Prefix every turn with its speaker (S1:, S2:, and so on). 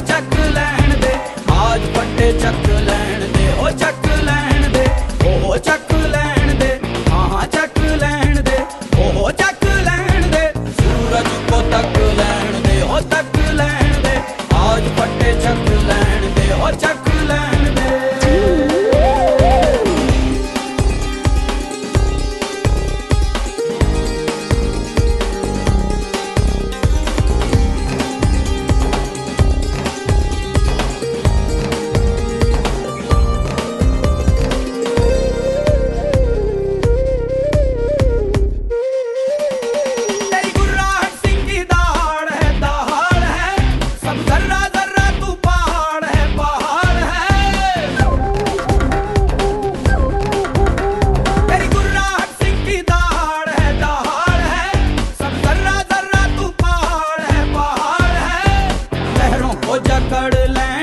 S1: ਚੱਕ ਲੈਣ ਦੇ। ਆਜ ਪੱਟੇ ਚੱਕ ਲੈਣ ਦੇ। ਉਹ ਚੱਕ ਲੈਣ ਦੇ। ਉਹ ਚੱਕ ਉਹ ਜਕੜ ਲੈ